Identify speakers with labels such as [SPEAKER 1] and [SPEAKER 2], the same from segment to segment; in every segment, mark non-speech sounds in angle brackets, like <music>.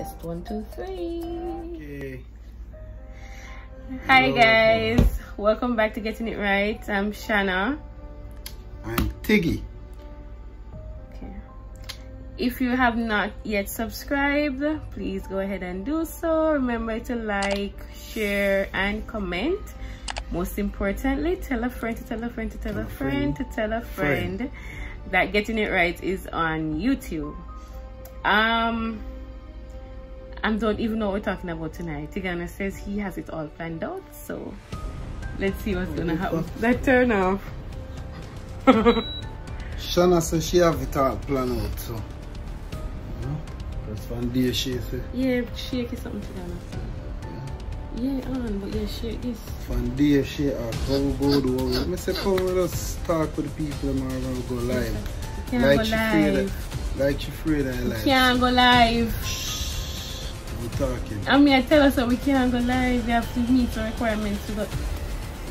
[SPEAKER 1] Test one, two, three.
[SPEAKER 2] Okay.
[SPEAKER 1] Hi
[SPEAKER 2] Hello.
[SPEAKER 1] guys, welcome back to Getting It Right. I'm Shanna.
[SPEAKER 2] I'm Tiggy.
[SPEAKER 1] Okay. If you have not yet subscribed, please go ahead and do so. Remember to like, share, and comment. Most importantly, tell a friend to tell a friend to tell a friend to tell a friend that Getting It Right is on YouTube. Um, I don't even know what we're talking about tonight. Tigana says he has it all planned out, so let's see what's gonna happen. That turn off. <laughs>
[SPEAKER 2] Shanna says she have it all planned out, so. You? Because one day she say,
[SPEAKER 1] Yeah, shake is something Tigana. Yeah, on, but yeah, shake this.
[SPEAKER 2] one day she have how we go do what we- I say, come let us talk with the people and we're gonna go live.
[SPEAKER 1] You can't
[SPEAKER 2] Like
[SPEAKER 1] go
[SPEAKER 2] she
[SPEAKER 1] live.
[SPEAKER 2] like she afraid of
[SPEAKER 1] We can't go live.
[SPEAKER 2] We talking.
[SPEAKER 1] I mean, I tell us that we can't go live. You have to meet the requirements to go.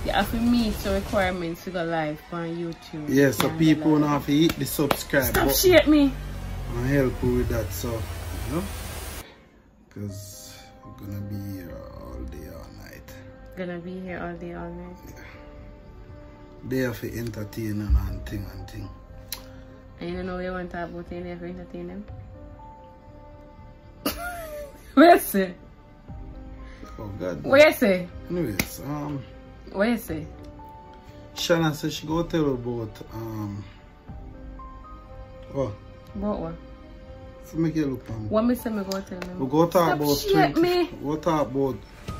[SPEAKER 1] You have to meet the requirements to go live on YouTube.
[SPEAKER 2] Yeah, so people now have to hit the subscribe
[SPEAKER 1] Stop
[SPEAKER 2] button
[SPEAKER 1] shit me.
[SPEAKER 2] and help you with that, so, you know? Because we're gonna be here all day, all night.
[SPEAKER 1] Gonna be here all day, all night. Yeah.
[SPEAKER 2] They have to entertain and, thing and thing.
[SPEAKER 1] And you don't know what you want to talk about there for entertain them? What you say?
[SPEAKER 2] Oh God.
[SPEAKER 1] What you say?
[SPEAKER 2] Anyways, um,
[SPEAKER 1] What you say?
[SPEAKER 2] Shanna said she go tell about um, what?
[SPEAKER 1] About what?
[SPEAKER 2] For me get look on.
[SPEAKER 1] What me say me go tell
[SPEAKER 2] We
[SPEAKER 1] me?
[SPEAKER 2] go talk
[SPEAKER 1] Stop
[SPEAKER 2] about
[SPEAKER 1] shit
[SPEAKER 2] 20,
[SPEAKER 1] me.
[SPEAKER 2] we talk about <clears throat>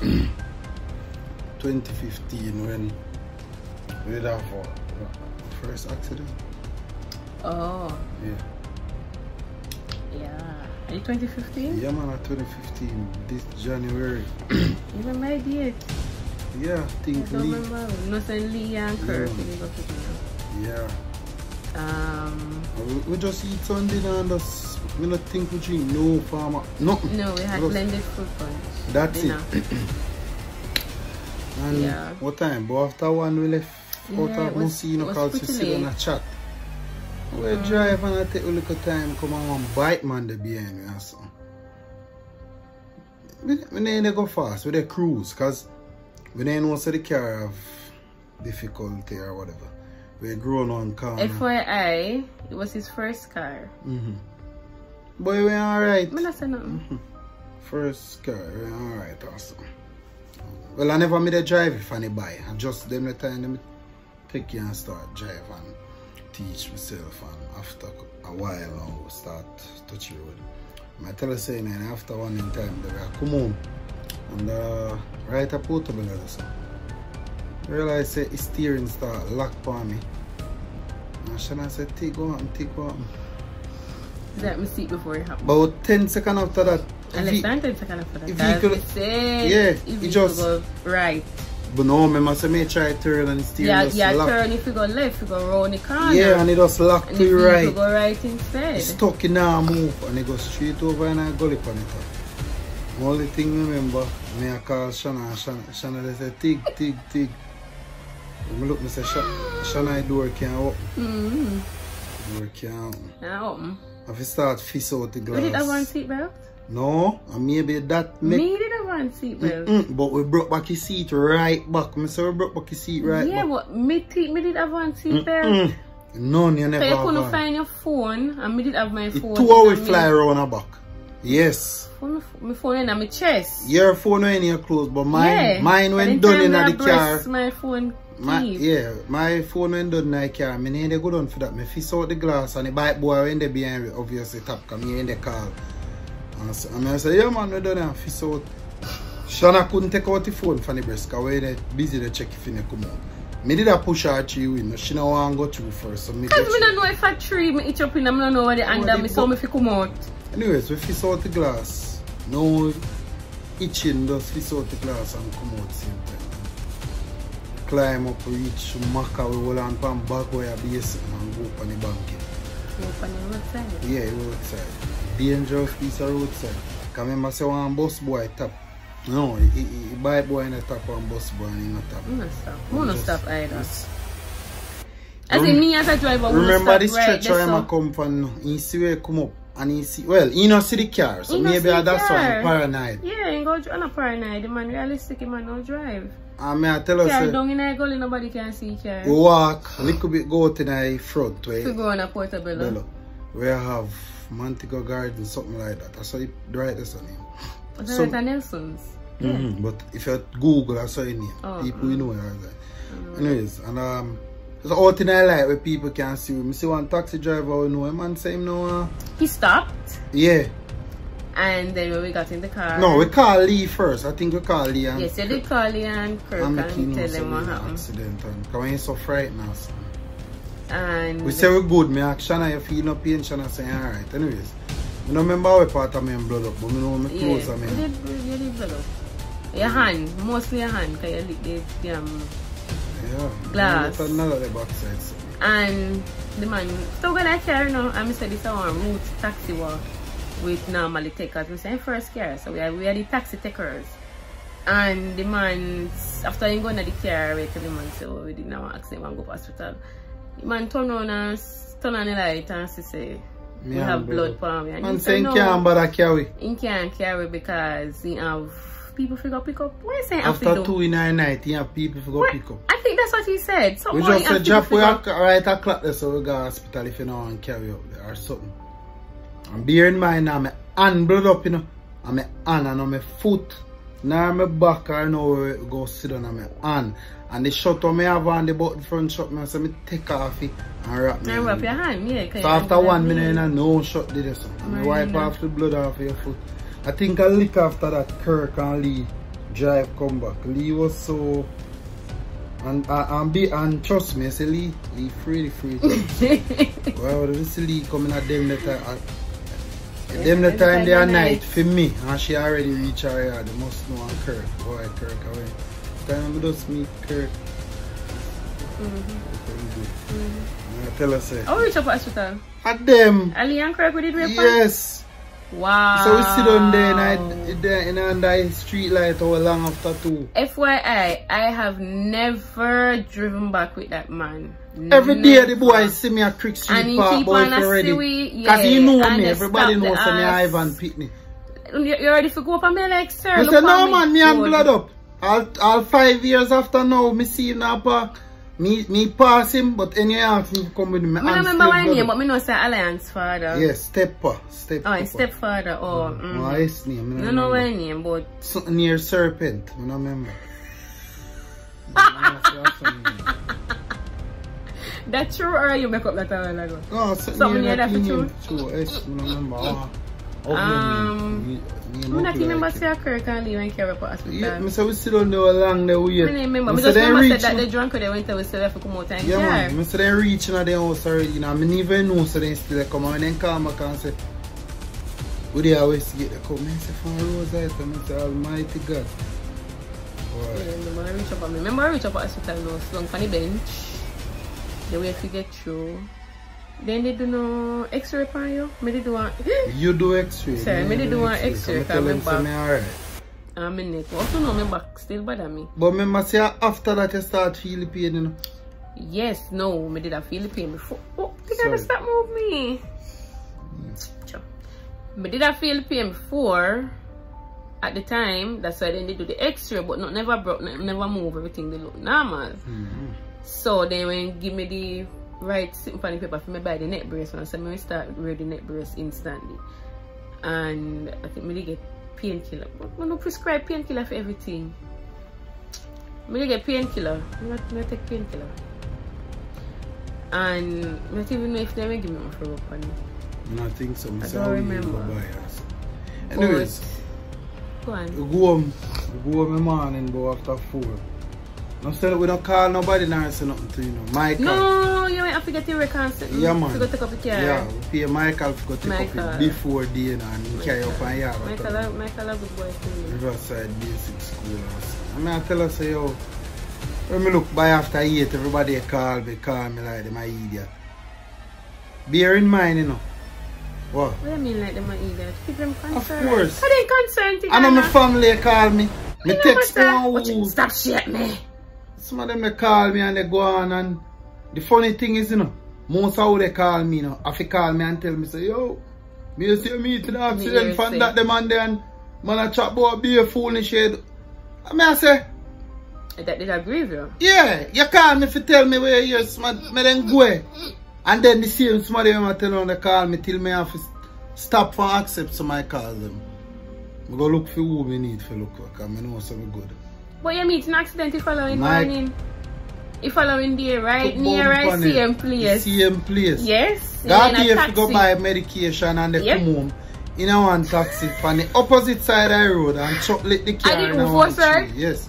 [SPEAKER 2] 2015 when we did our first accident.
[SPEAKER 1] Oh,
[SPEAKER 2] Yeah.
[SPEAKER 1] yeah. Are 2015?
[SPEAKER 2] Yeah man, 2015 this January.
[SPEAKER 1] Even my date.
[SPEAKER 2] Yeah, I
[SPEAKER 1] I
[SPEAKER 2] think
[SPEAKER 1] don't
[SPEAKER 2] Lee.
[SPEAKER 1] remember. No saying Lee and Kirk.
[SPEAKER 2] Yeah.
[SPEAKER 1] they go together.
[SPEAKER 2] Yeah.
[SPEAKER 1] Um,
[SPEAKER 2] We, we just eat Sunday and just me not think we drink no farmer. Nothing.
[SPEAKER 1] no, we had
[SPEAKER 2] Just-
[SPEAKER 1] blended fruit punch.
[SPEAKER 2] That's
[SPEAKER 1] dinner.
[SPEAKER 2] it. And
[SPEAKER 1] Yeah.
[SPEAKER 2] what time? But after one we left out
[SPEAKER 1] Yeah,
[SPEAKER 2] of Musino
[SPEAKER 1] it was
[SPEAKER 2] we
[SPEAKER 1] pretty
[SPEAKER 2] sit on a chat. We drive and I take a little time come on one bike man there behind me and so. We, we need go fast, we dey cruise because we didn't know so the car have difficulty or whatever. We're grown on car.
[SPEAKER 1] FYI, it was his first car.
[SPEAKER 2] Mm-hmm. Boy, we're alright.
[SPEAKER 1] I'm not saying nothing.
[SPEAKER 2] First car, we alright also. Well, I never made a drive if I buy. I just them the time them take you and start drive and teach myself and after a while I will start touch road. I tell you saying and after one in time they were come home and uh, right a portable or so. Realize say his steering start lock for me. And Shanna said, take one, take one.
[SPEAKER 1] Is that mistake before it happened?
[SPEAKER 2] About 10 seconds after that,
[SPEAKER 1] And
[SPEAKER 2] ve-
[SPEAKER 1] let's not take second for that.
[SPEAKER 2] if
[SPEAKER 1] what it.
[SPEAKER 2] Yeah, it
[SPEAKER 1] you
[SPEAKER 2] just-
[SPEAKER 1] go right.
[SPEAKER 2] But no, me must me try turn and steer
[SPEAKER 1] Yeah,
[SPEAKER 2] just
[SPEAKER 1] yeah.
[SPEAKER 2] lock.
[SPEAKER 1] Turn if you go left, you go round the corner.
[SPEAKER 2] Yeah, and it just lock
[SPEAKER 1] and
[SPEAKER 2] to the
[SPEAKER 1] you go right instead.
[SPEAKER 2] It's stuck in now move and it go straight over and I gully on it. Only thing remember, me I call Shanna and Shanna, Shanna they say tig, tig, tig. When me look, me say Sha- Shanna door can't open.
[SPEAKER 1] Mm-hmm.
[SPEAKER 2] Door can't open.
[SPEAKER 1] Now, um,
[SPEAKER 2] If you start fish out the
[SPEAKER 1] we did have one
[SPEAKER 2] glass.
[SPEAKER 1] seatbelt.
[SPEAKER 2] No, and maybe that make
[SPEAKER 1] Me did have one seatbelt.
[SPEAKER 2] Mm-mm, but we brought back his seat right back. Me say we brought back his seat right
[SPEAKER 1] yeah,
[SPEAKER 2] back.
[SPEAKER 1] but me, t- me did have one seatbelt.
[SPEAKER 2] Mm. None you
[SPEAKER 1] So
[SPEAKER 2] never
[SPEAKER 1] you
[SPEAKER 2] have
[SPEAKER 1] couldn't find your phone, and me did have my phone.
[SPEAKER 2] two hour
[SPEAKER 1] in my-
[SPEAKER 2] fly around her back. Yes.
[SPEAKER 1] Phone, my phone in my chest.
[SPEAKER 2] Your phone went in your clothes, but mine
[SPEAKER 1] yeah.
[SPEAKER 2] mine
[SPEAKER 1] the
[SPEAKER 2] done in the car.
[SPEAKER 1] My phone
[SPEAKER 2] My,
[SPEAKER 1] keep.
[SPEAKER 2] yeah, my phone when done in the car. Me need to go down for that. Me fix out the glass and the bike boy when they behind me obviously tap come me in the car. And so, I say, yeah man, we done and fix out. Shana couldn't take out the phone from the breast because we they busy to check if it come out. Me did a push her through in. She don't want to go through first. So me
[SPEAKER 1] Cause
[SPEAKER 2] get
[SPEAKER 1] me don't know if I tree me itch up in, I don't know what the under me, so me fi come out.
[SPEAKER 2] Anyways, we fix out the glass. No itching, just fix out the glass and come out same time. Climb up, reach Maka, we hold on pan back where you base and go up on the banking.
[SPEAKER 1] Open the roadside.
[SPEAKER 2] Yeah, roadside. Dangerous piece of roadside. Cause remember say one bus boy tap. No, he, he, he boy in the top one bus boy in the top.
[SPEAKER 1] I'm not stop. I'm not stop either. As in me as a driver,
[SPEAKER 2] Remember this
[SPEAKER 1] right
[SPEAKER 2] stretch
[SPEAKER 1] there,
[SPEAKER 2] where. I come from, you see where he come up and he see, well, he not see the car, so
[SPEAKER 1] He no
[SPEAKER 2] maybe that's why he paranoid.
[SPEAKER 1] Yeah, he go on a paranoid. The man realistic, the man no drive.
[SPEAKER 2] And me I tell us,
[SPEAKER 1] Car
[SPEAKER 2] say,
[SPEAKER 1] down in a gully, nobody can see car.
[SPEAKER 2] we walk a little bit go in the front way.
[SPEAKER 1] To go on a portobello.
[SPEAKER 2] Bello, I have Montego Garden, something like that. That's how the right that's the name. So-
[SPEAKER 1] Nelson's? Yeah.
[SPEAKER 2] Mhm, But if you Google, you name.
[SPEAKER 1] Oh,
[SPEAKER 2] people you know. Like.
[SPEAKER 1] Mm.
[SPEAKER 2] Anyways, and um, there's out in I like where people can see. Me see one taxi driver, you know, a man say him no. Uh,
[SPEAKER 1] He stopped,
[SPEAKER 2] yeah.
[SPEAKER 1] and then when we got in the car.
[SPEAKER 2] No, we call Lee first. I think we call Lee and
[SPEAKER 1] Yes, you did call Lee and Kirk
[SPEAKER 2] and
[SPEAKER 1] and,
[SPEAKER 2] him know
[SPEAKER 1] tell them what
[SPEAKER 2] we
[SPEAKER 1] happened.
[SPEAKER 2] accident. And, cause when he's so frightened now, son.
[SPEAKER 1] And
[SPEAKER 2] We say we good. Me ask Shana, you feel no pain? Shana say, alright. Anyways, I don't remember what part of me and blood up, but I know my
[SPEAKER 1] yeah,
[SPEAKER 2] clothes
[SPEAKER 1] you
[SPEAKER 2] me.
[SPEAKER 1] did, you did blood up. Your hand, mostly your hand, because you lick the um,
[SPEAKER 2] Yeah.
[SPEAKER 1] Glass.
[SPEAKER 2] That's another the backside. So.
[SPEAKER 1] And the man so gonna care you know and I said this is our route taxi walk with normally takers. We say first car. So we are we are the taxi takers. And the man after he going to the care, wait till the man oh we did not ask him and go to hospital. The man turn on and s- turn on the light and she say we have blood for me. And
[SPEAKER 2] saying
[SPEAKER 1] say
[SPEAKER 2] can't
[SPEAKER 1] no,
[SPEAKER 2] bother carry.
[SPEAKER 1] he can't carry because he have people figure pick up. Saying have
[SPEAKER 2] After
[SPEAKER 1] to
[SPEAKER 2] two in the night, you have people go
[SPEAKER 1] What?
[SPEAKER 2] pick up.
[SPEAKER 1] I think that's what he said. So
[SPEAKER 2] We just say drop we
[SPEAKER 1] figure-
[SPEAKER 2] right o'clock there so we go hospital if you want to carry up there or something. And bear in mind now my hand blood up you know. And my hand and on my foot. Now my back I know go sit on my hand. And the shot on me have on the button front shot me so me take off it and wrap me.
[SPEAKER 1] And wrap your hand, yeah.
[SPEAKER 2] So after one minute and no shot did so. And I wipe off the blood off your foot. I think a lick after that Kirk and Lee drive come back. Lee was so and uh, and be and trust me, I say Lee, Lee free free. <laughs> well, we see Lee coming at them that time.
[SPEAKER 1] Yeah,
[SPEAKER 2] them the time they are night
[SPEAKER 1] night.
[SPEAKER 2] for me and she already reach her yard. They must know and Kirk. Boy Kirk away. Time we just meet Kirk.
[SPEAKER 1] Mhm.
[SPEAKER 2] I tell her say.
[SPEAKER 1] Oh, reach up at.
[SPEAKER 2] At them.
[SPEAKER 1] Ali and Kirk, we did rape?
[SPEAKER 2] Yes.
[SPEAKER 1] Wow.
[SPEAKER 2] So we sit down there and I, there in under street light all long after two.
[SPEAKER 1] FYI, I have never driven back with that man.
[SPEAKER 2] Every day the
[SPEAKER 1] Never.
[SPEAKER 2] boy see me at
[SPEAKER 1] And
[SPEAKER 2] Street
[SPEAKER 1] he
[SPEAKER 2] Park boy
[SPEAKER 1] on a
[SPEAKER 2] for ready.
[SPEAKER 1] see
[SPEAKER 2] Cause
[SPEAKER 1] we-
[SPEAKER 2] he know
[SPEAKER 1] and
[SPEAKER 2] me, everybody
[SPEAKER 1] the
[SPEAKER 2] knows me. Ivan Pitney.
[SPEAKER 1] You you ready for go up and me like, sir,
[SPEAKER 2] I said, no
[SPEAKER 1] on
[SPEAKER 2] man, me and blood up. All, all five years after now, me see him now park. Me, me pass him, but any ask me to come with me.
[SPEAKER 1] I don't remember my name, but me know say Alliance father.
[SPEAKER 2] Yes, stepper, step.
[SPEAKER 1] Oh, stepfather. Oh, mm.
[SPEAKER 2] Oh, his name.
[SPEAKER 1] I don't know my name, but
[SPEAKER 2] Something near Serpent, I don't remember. <laughs>
[SPEAKER 1] that true or you make up that a while ago?
[SPEAKER 2] No, something, near
[SPEAKER 1] that for
[SPEAKER 2] name too. Yes, I don't remember.
[SPEAKER 1] Um.
[SPEAKER 2] Me- me
[SPEAKER 1] not
[SPEAKER 2] ugly
[SPEAKER 1] remember say Kirk and Lee when Kerry hospital.
[SPEAKER 2] Yeah, say we sit down there along the way.
[SPEAKER 1] I don't remember.
[SPEAKER 2] Me
[SPEAKER 1] Me
[SPEAKER 2] say
[SPEAKER 1] just
[SPEAKER 2] they
[SPEAKER 1] remember said that they drunk they went to we still have to come out and
[SPEAKER 2] Yeah,
[SPEAKER 1] car.
[SPEAKER 2] man. Say they reach in the house already. You know, me never even know so they still come and then come back and say, we they always get the come. Me say, from Rose. And me say, Almighty God.
[SPEAKER 1] Yeah,
[SPEAKER 2] Boy.
[SPEAKER 1] remember I reach up on me. Remember I reach up at hospital now, slung on the bench. The way to get through. Then they do no x-ray on you. Me they do one <gasps>
[SPEAKER 2] You do x-ray.
[SPEAKER 1] Sorry, me they do one X-ray,
[SPEAKER 2] Me tell them
[SPEAKER 1] me
[SPEAKER 2] alright.
[SPEAKER 1] and my neck. Also know my back still bother me.
[SPEAKER 2] But remember say after that you start feeling pain, you know.
[SPEAKER 1] Yes, no, me did I feel the pain before. Oh, they gotta stop move me. Sure. Me did I feel the pain before at the time. That's why then they do the x-ray, but not never broke, never move. Everything they look normal.
[SPEAKER 2] Mhm.
[SPEAKER 1] So then when give me the right symphony paper for me buy the neck brace and I said me start wear the neck brace instantly. And I think me get painkiller. But me no prescribe painkiller for everything. Me get painkiller. Not me take painkiller. And I don't even know if they give me one for up on.
[SPEAKER 2] And I think so.
[SPEAKER 1] I don't remember.
[SPEAKER 2] go buy us. Anyways.
[SPEAKER 1] Go on.
[SPEAKER 2] Go home, go home in the morning, go after four. No say that we don't call nobody now say nothing to you know. Michael.
[SPEAKER 1] No, you have to get your record.
[SPEAKER 2] Yeah, man.
[SPEAKER 1] To go take up the car.
[SPEAKER 2] Yeah, we pay Michael to go take
[SPEAKER 1] Michael.
[SPEAKER 2] up it before day and he carry up and yeah.
[SPEAKER 1] Michael, a- Michael a good boy too.
[SPEAKER 2] Riverside Basic School. I mean, I tell her, say, yo, when me look by after eight, everybody call me, call me like them a idiot. Bear in mind, you know. What?
[SPEAKER 1] What do you mean like them are idiot? Keep them concerned.
[SPEAKER 2] course.
[SPEAKER 1] How they concerned?
[SPEAKER 2] I know my family call me. Me text
[SPEAKER 1] what's
[SPEAKER 2] one
[SPEAKER 1] that? Stop shit me.
[SPEAKER 2] Some of them they call me and they go on and the funny thing is, you know, most of how they call me, you know, if they call me and tell me, say, yo, Me you see me to the accident from that the man there and man a chat about be a fool in shade. I mean I say,
[SPEAKER 1] That did I grieve you?
[SPEAKER 2] yeah, you call me to tell me where you smart me then go. And then the same somebody when I tell them they call me till me have to stop for accept some I call them. I go look for who we need for look for, cause I know something good.
[SPEAKER 1] But you meet an accident the following
[SPEAKER 2] Mike.
[SPEAKER 1] morning. The following day, right?
[SPEAKER 2] Put
[SPEAKER 1] Near right same place.
[SPEAKER 2] Same place.
[SPEAKER 1] Yes.
[SPEAKER 2] That day if you go buy medication and they
[SPEAKER 1] Yep.
[SPEAKER 2] come home in a one taxi from the opposite side of the road and chop lit the car
[SPEAKER 1] I did
[SPEAKER 2] in a
[SPEAKER 1] move
[SPEAKER 2] one
[SPEAKER 1] sir?
[SPEAKER 2] tree. Yes.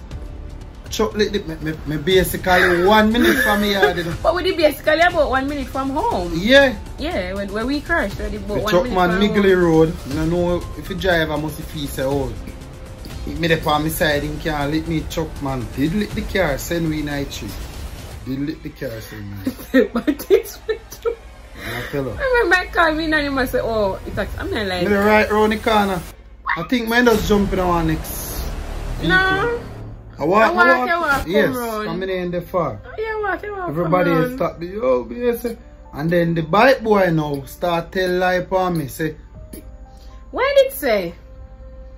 [SPEAKER 2] Chocolate the me, me, me basically one minute from you know.
[SPEAKER 1] But we did basically about one minute from home.
[SPEAKER 2] Yeah.
[SPEAKER 1] Yeah, when, when we crashed, we did about
[SPEAKER 2] The
[SPEAKER 1] one minute
[SPEAKER 2] man
[SPEAKER 1] from
[SPEAKER 2] Migley
[SPEAKER 1] home.
[SPEAKER 2] Road. I don't know if you drive I must feel say oh me there on my side him can't lit me truck man. Did lit the car send we night tree. Did lit the car send me.
[SPEAKER 1] but it's
[SPEAKER 2] I tell her.
[SPEAKER 1] I remember I called me and you must say, oh, it's I'm not like,
[SPEAKER 2] the right round the corner. I think man just jumping on next.
[SPEAKER 1] no.
[SPEAKER 2] I walk,
[SPEAKER 1] I walk,
[SPEAKER 2] I walk. yes,
[SPEAKER 1] round.
[SPEAKER 2] I'm in the far.
[SPEAKER 1] Oh, yeah, walk, you walk,
[SPEAKER 2] Everybody is stop the yo, yes. And then the bike boy now start tell lie upon me. Say,
[SPEAKER 1] What did it say?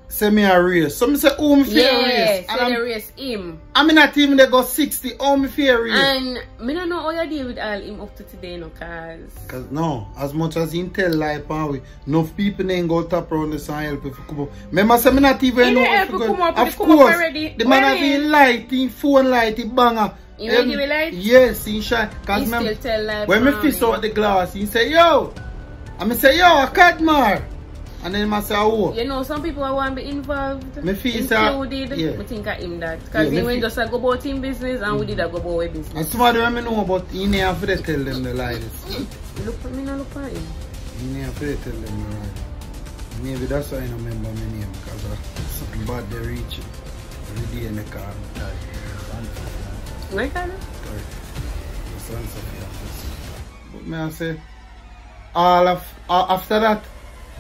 [SPEAKER 2] Say me a race. Some say, oh, me fear
[SPEAKER 1] Yeah,
[SPEAKER 2] race.
[SPEAKER 1] say
[SPEAKER 2] And I'm,
[SPEAKER 1] race him.
[SPEAKER 2] I'm in a team that got 60. Oh, me fear race.
[SPEAKER 1] And me don't know how you deal with all him up to today, no, cause
[SPEAKER 2] Cause no, as much as he tell lie upon we, enough people ain't go tap around this and help if you come up. Remember, say me not even
[SPEAKER 1] He
[SPEAKER 2] know
[SPEAKER 1] dey
[SPEAKER 2] if you
[SPEAKER 1] come up,
[SPEAKER 2] Of course,
[SPEAKER 1] already.
[SPEAKER 2] the man have his light, his phone light, he banger.
[SPEAKER 1] You
[SPEAKER 2] Um,
[SPEAKER 1] give you light?
[SPEAKER 2] Yes, he shine. Cause
[SPEAKER 1] he still tell lie
[SPEAKER 2] When me fist out the glass, he say, yo. And me say, yo, I cut more. And then I say, oh.
[SPEAKER 1] You know, some people I want to be involved,
[SPEAKER 2] Me feel
[SPEAKER 1] included.
[SPEAKER 2] yeah.
[SPEAKER 1] Me think of him that. Because
[SPEAKER 2] me
[SPEAKER 1] he went just like go about him business and we did a go about our business.
[SPEAKER 2] And somebody when me know but he never have to tell them the lie. this.
[SPEAKER 1] Look for me, not look for him.
[SPEAKER 2] He never have to tell them the lie. Maybe that's why I don't remember my name. Because uh, something bad they reach it. Every day in the car. I'm tired.
[SPEAKER 1] Where can I?
[SPEAKER 2] The sons of the office. But me I say, all of, uh, after that,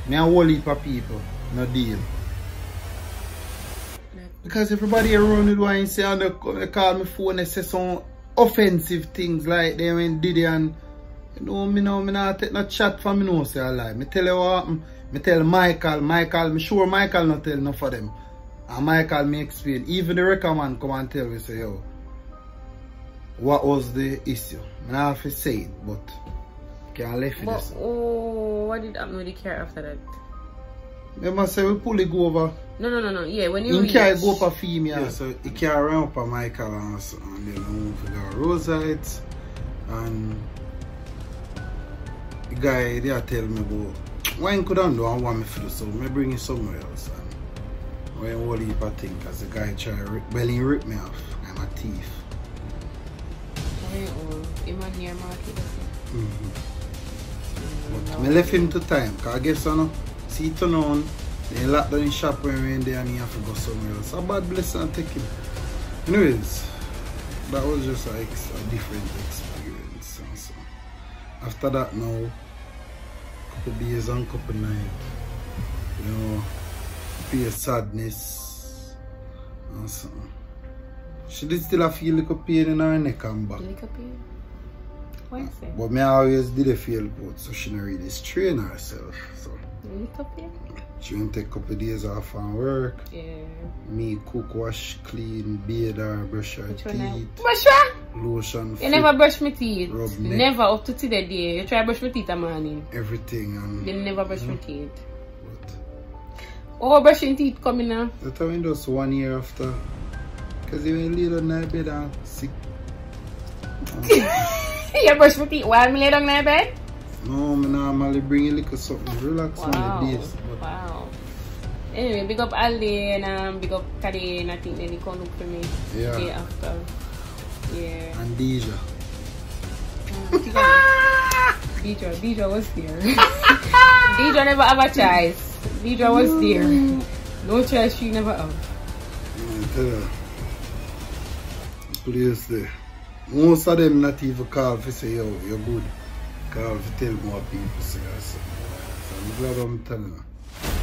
[SPEAKER 2] me a whole heap of people, no deal. Because everybody around it want say, and they, they call me phone, they say some offensive things like they when Diddy and, you know, me know, me not take no chat from me know say I lie. Me tell you what happen, me tell Michael, Michael, me sure Michael not tell enough of them. And Michael me explain, even the record man come and tell me say, yo, what was the issue? I have to say it, but can't left it
[SPEAKER 1] But,
[SPEAKER 2] this.
[SPEAKER 1] oh, what did happen with the car after that?
[SPEAKER 2] Remember say we pull it go over
[SPEAKER 1] No, no, no, no. Yeah, when you
[SPEAKER 2] In carry
[SPEAKER 1] reach-
[SPEAKER 2] go up a female. Yeah, so he carry run up a Michael and, so- and then move to the Rosite and the guy there tell me go why he couldn't do and want me to do so me bring him somewhere else and when all heap of thing cause the guy try rip, well he rip me off. I'm a thief.
[SPEAKER 1] Very old. Him and near market.
[SPEAKER 2] Mm me left him to time cause I guess I know see turn on then he lock down his shop when we in there and he have to go somewhere else. A bad blessing and take him. Anyways, that was just ex- a different experience. And so after that now, couple days and couple nights, you know, fear sadness and so. She did still feel like a pain in her neck and back.
[SPEAKER 1] Here. What?
[SPEAKER 2] But me always did a feel good, so she not really strain herself. So
[SPEAKER 1] Lick up here?
[SPEAKER 2] she won't take a couple days off from work.
[SPEAKER 1] Yeah.
[SPEAKER 2] Me cook, wash, clean, bathe her, brush her
[SPEAKER 1] Which
[SPEAKER 2] teeth,
[SPEAKER 1] Brush her?
[SPEAKER 2] lotion,
[SPEAKER 1] You never brush my teeth.
[SPEAKER 2] Rub neck.
[SPEAKER 1] Never up to today day. You try brush my teeth a morning.
[SPEAKER 2] everything and
[SPEAKER 1] You never brush my mm-hmm. teeth.
[SPEAKER 2] but
[SPEAKER 1] Oh, brushing teeth coming now.
[SPEAKER 2] that time just one year after. Cause you lay down in bed and sick. <laughs>
[SPEAKER 1] Um, you brush my teeth while me lay down in my bed?
[SPEAKER 2] No, me normally bring a little something, relax on
[SPEAKER 1] Wow.
[SPEAKER 2] the days.
[SPEAKER 1] Wow. Anyway, big up Ali and um, big up Kade and I think then he come look for me
[SPEAKER 2] Yeah.
[SPEAKER 1] day after. Yeah.
[SPEAKER 2] and Deja.
[SPEAKER 1] Deidre, Deidre was there. <laughs> Deidre never have a choice. Deidre was there. <laughs> No choice she never have.
[SPEAKER 2] I tell you, the place there. Most of them not even call to say, yo, you're good. Call to tell more people say or something. So I'm glad I'm telling you.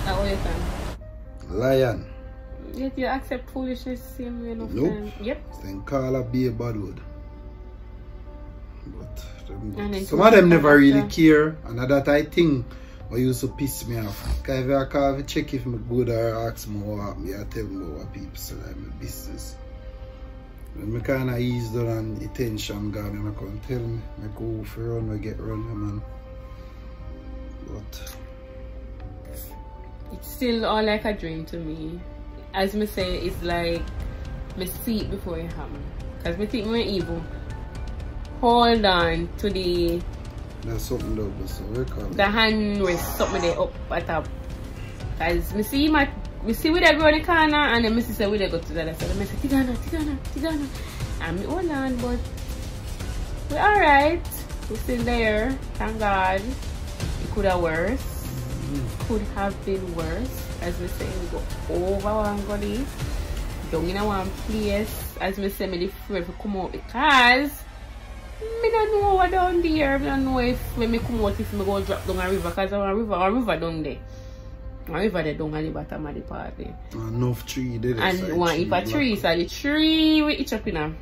[SPEAKER 1] That all you can.
[SPEAKER 2] Lion.
[SPEAKER 1] Yet you accept foolishness same way enough
[SPEAKER 2] Nope.
[SPEAKER 1] time. Yep.
[SPEAKER 2] Then call her be a bad word. But some of them never really care. And that I think what used to piss me off. Cause if I if check if me good or ask me what me, I tell me what people say like my business. When me kinda ease down and attention gone and I come tell me, me go for run, we get run, man. But
[SPEAKER 1] it's still all like a dream to me. As me say, it's like me see it before it happen. Cause me think me evil. Hold on to the
[SPEAKER 2] that's something though, so we
[SPEAKER 1] the hand rest something there up at top. Cause me see my me see we they go in the corner and then see say we they go to the other side. Me say Tigana, Tigana, Tigana. And me hold on, but we're alright. We're still there. Thank God. It could have worse. Could have been worse. As we say, we go over one gully. Down in one place. As we say, me afraid to come out because me don't know what down there. Me don't know if when me come out if me go drop down a river because a river a river down there. A river there down at the bottom of the ah, party.
[SPEAKER 2] enough tree there.
[SPEAKER 1] And one if a tree, so the tree we each up in a.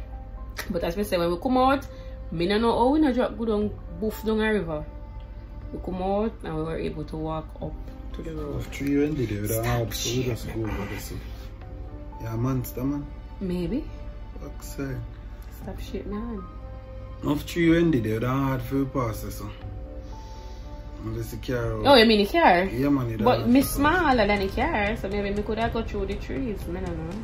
[SPEAKER 1] But as we say when we come out, me don't know how we not drop go down boof down a river. We come out and we were able to walk up to the road.
[SPEAKER 2] Enough tree when did it? hard, so we just go over this. Yeah, monster man.
[SPEAKER 1] Maybe.
[SPEAKER 2] Fuck say.
[SPEAKER 1] Stop shit man.
[SPEAKER 2] Enough tree when did it? hard for you pass this. So. Unless the car.
[SPEAKER 1] Oh, you mean the car?
[SPEAKER 2] Yeah, man. it
[SPEAKER 1] But me smaller than the car, so maybe me could have go through the trees. I don't know.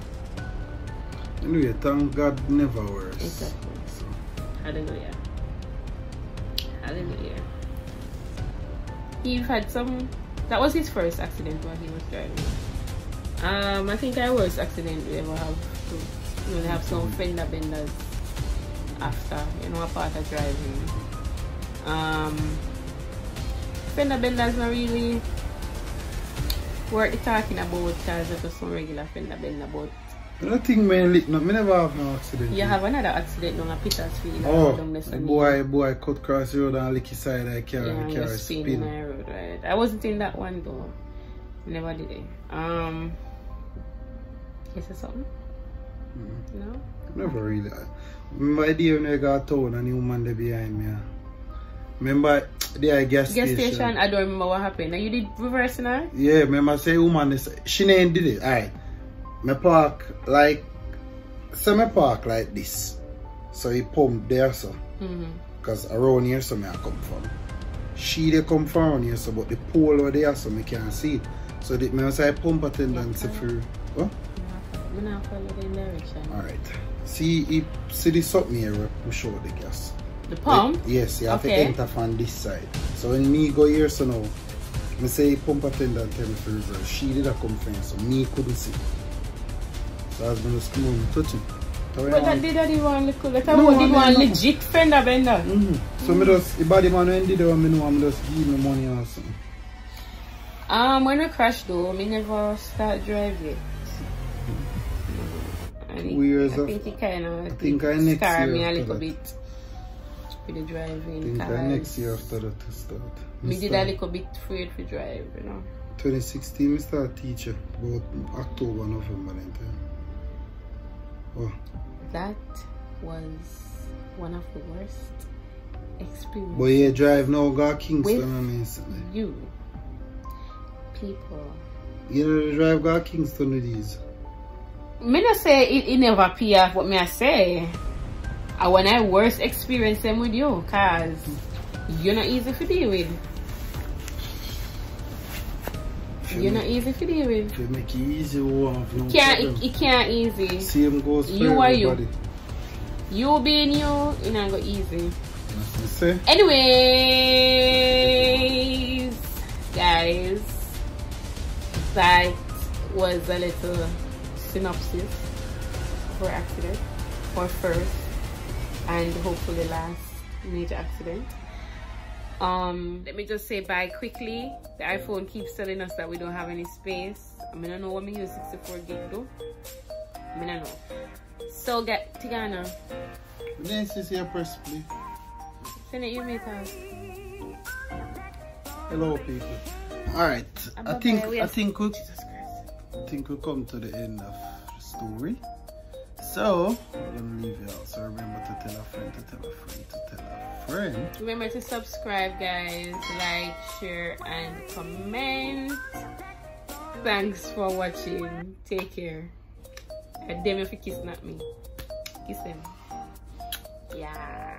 [SPEAKER 2] Anyway, thank God never worse.
[SPEAKER 1] Exactly.
[SPEAKER 2] So,
[SPEAKER 1] Hallelujah. Hallelujah. He had some. That was his first accident while he was driving. Um, I think our worst accident we ever have. To, you know, have some fender benders after, you know, a part of driving. Um, fender benders not really worth talking about because it was some regular fender bender, but
[SPEAKER 2] I don't lit- no, me never have no accident.
[SPEAKER 1] you have another accident on a Petersfield.
[SPEAKER 2] Oh,
[SPEAKER 1] down there,
[SPEAKER 2] the
[SPEAKER 1] Sunny.
[SPEAKER 2] boy, boy cut cross the road and lick his side I the car
[SPEAKER 1] Yeah,
[SPEAKER 2] and
[SPEAKER 1] and
[SPEAKER 2] the car
[SPEAKER 1] just spin
[SPEAKER 2] spin.
[SPEAKER 1] my road, right? I wasn't in that one though. Never did it. Um, is it something?
[SPEAKER 2] Mm.
[SPEAKER 1] No.
[SPEAKER 2] Never really. The day when I got town and the woman there behind me? Remember the gas,
[SPEAKER 1] Gas
[SPEAKER 2] station?
[SPEAKER 1] station. I don't remember what happened. And you did reverse now.
[SPEAKER 2] Yeah, remember say woman this she ain't did it. Alright. Me park like so park like this. So he pump there so.
[SPEAKER 1] Mm-hmm.
[SPEAKER 2] Cause around here so me I come from. She they come from around here so but the pole over there so me can't see it. So the me say pump attendant say for what?
[SPEAKER 1] I'm not follow the direction.
[SPEAKER 2] Alright. See he see this something here push out the gas.
[SPEAKER 1] The pump.
[SPEAKER 2] Like, yes, you have
[SPEAKER 1] Okay.
[SPEAKER 2] to enter from this side. So when me go here so now, me say pump attendant tell me for reverse. She did a here, so me couldn't see. So I was gonna just come on touch him.
[SPEAKER 1] But that did that one little. That
[SPEAKER 2] No,
[SPEAKER 1] one
[SPEAKER 2] I
[SPEAKER 1] did
[SPEAKER 2] mean,
[SPEAKER 1] one
[SPEAKER 2] no.
[SPEAKER 1] legit fender bender.
[SPEAKER 2] Mm-hmm. So me just, the body man when did it, me know I'm just give me money or something.
[SPEAKER 1] Um, when I crashed though, me never start driving.
[SPEAKER 2] Two years
[SPEAKER 1] I
[SPEAKER 2] of-
[SPEAKER 1] think it kind of
[SPEAKER 2] I think I year
[SPEAKER 1] me a little
[SPEAKER 2] that.
[SPEAKER 1] bit with the driving.
[SPEAKER 2] I that next year after that to start.
[SPEAKER 1] Me did a little bit afraid to drive, you know.
[SPEAKER 2] 2016 we start teacher, about October, November then. Oh,
[SPEAKER 1] That was one of the worst experiences.
[SPEAKER 2] but yeah, drive now go Kingston and instantly.
[SPEAKER 1] You people.
[SPEAKER 2] You know the drive go Kingston with these.
[SPEAKER 1] Me not say it, it never off what me I say. I when I worst experience them with you, cause you're not easy to deal with. You're not easy to deal with.
[SPEAKER 2] You make it easy, won't have no
[SPEAKER 1] Can't
[SPEAKER 2] problem.
[SPEAKER 1] it, it can't easy.
[SPEAKER 2] Same goes for
[SPEAKER 1] You are you.
[SPEAKER 2] everybody.
[SPEAKER 1] You being you, it not go easy.
[SPEAKER 2] Me.
[SPEAKER 1] Anyways, guys, that was a little synopsis of our accident, our first and hopefully last major accident. Um, let me just say bye quickly. The iPhone keeps telling us that we don't have any space. I mean, I don't know what me use 64 gig do. I mean, I know. So, get Tigana,
[SPEAKER 2] Nancy here press play.
[SPEAKER 1] send it you me task.
[SPEAKER 2] Hello people. Alright. I think I think we
[SPEAKER 1] Jesus Christ.
[SPEAKER 2] I think we come to the end of the story. So I'm gonna leave you out. So remember to tell a friend to tell a friend to tell a Friend.
[SPEAKER 1] Remember to subscribe, guys, like, share, and comment. Thanks for watching. Take care. And them if you kiss not me. Kiss them. Yeah.